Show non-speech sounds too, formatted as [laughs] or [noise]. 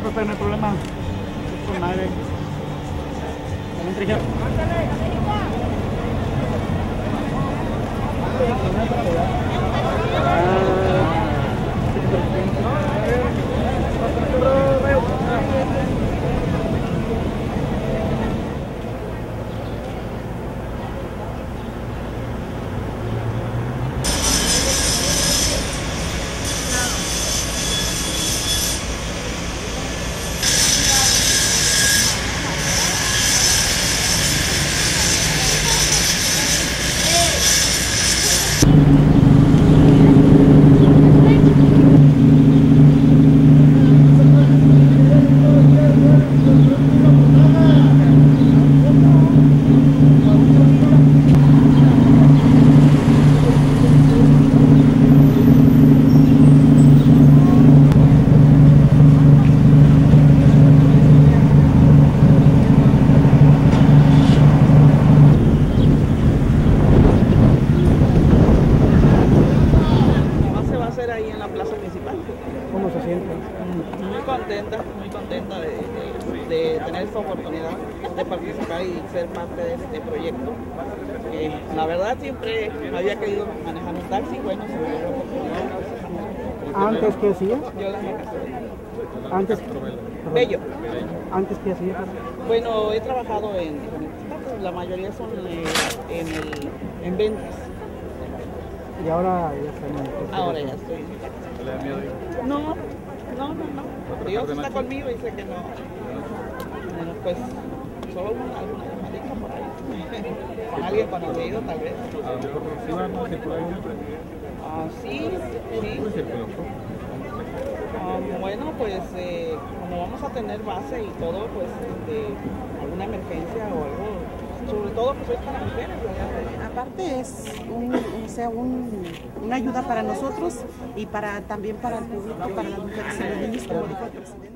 pues, pues, no hay problema. Con madre. También trajeron. La base va a ser ahí en la plaza principal. ¿Cómo se siente? Muy contenta, muy contenta de, de- de tener esta oportunidad de participar y ser parte de este proyecto. Eh, la verdad siempre había querido manejar un taxi, bueno, se me dio la oportunidad. ¿Antes qué hacía? Yo la. Antes, Bello. ¿Antes qué hacía? Bueno, he trabajado en la mayoría son en, el, en ventas. Y ahora ya está en el Ahora ya estoy. No, no, no, no. Dios está conmigo y sé que no. Bueno, pues solo una, alguna llamadita por ahí. [laughs] Con alguien conocido tal vez. Ah, sí, sí. Ah, bueno, pues eh, como vamos a tener base y todo, pues este, alguna emergencia o algo, sobre todo pues es para mujeres, ¿verdad? Es un, sea, un- una ayuda para nosotros y para también para el público, para las mujeres y los niños, como dijo el presidente.